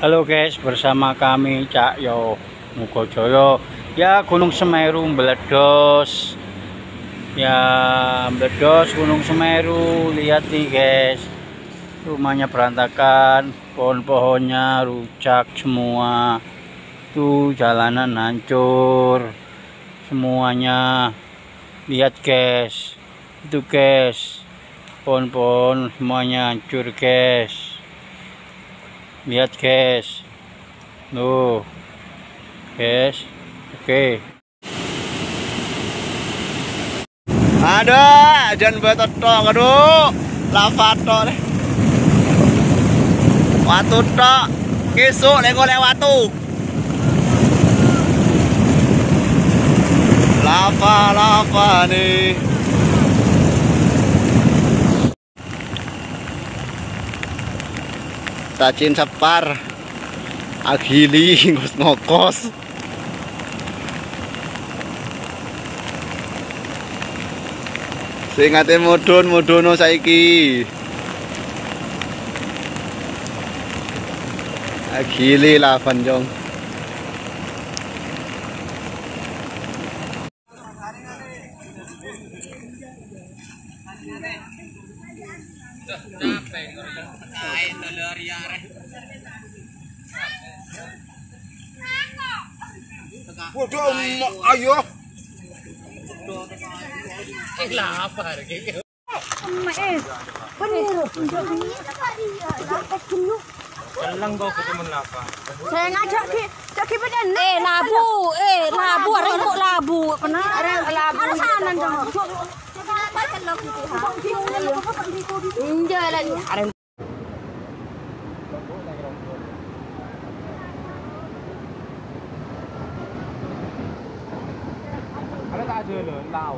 Halo guys, bersama kami Cak Yo Mugojoyo. Ya Gunung Semeru meledos. Ya meledos Gunung Semeru. Lihat nih guys. Rumahnya berantakan, pohon-pohonnya rusak semua. Tuh jalanan hancur. Semuanya. Lihat guys. Itu guys. Pohon-pohon semuanya hancur guys lihat guys. Tuh. Guys. Oke. Okay. ada jangan betot tok aduh lava tok deh. Watu tok kisuk lego watu. Lava lava nih Tacin separ. Agili ngos ngokos. Sing ate mudhun saiki. Agili lavan jong Waduh, ayo. lapar gitu. Ketemu lapa. Saya ngajak ki, ki pada Eh labu, eh labu, ada labu. Kena ada labu. Ada sana dong. chơi là Ada tak ada lho, lau.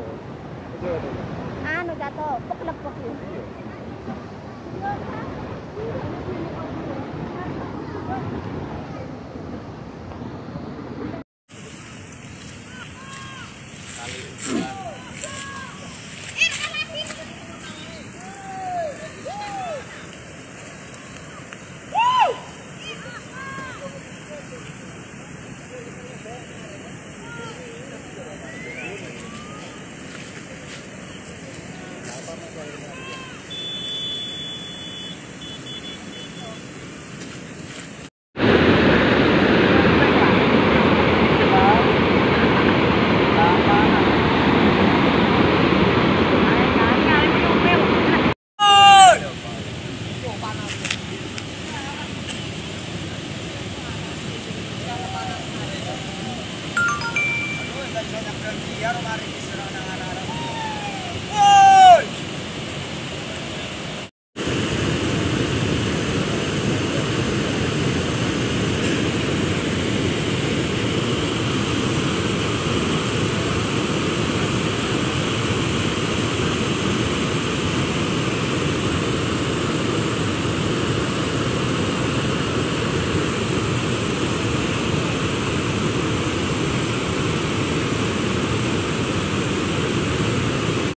Ada tu. Anu kata, peklep-peklep. Kali. Jatuh, pek-lepek. Biar mari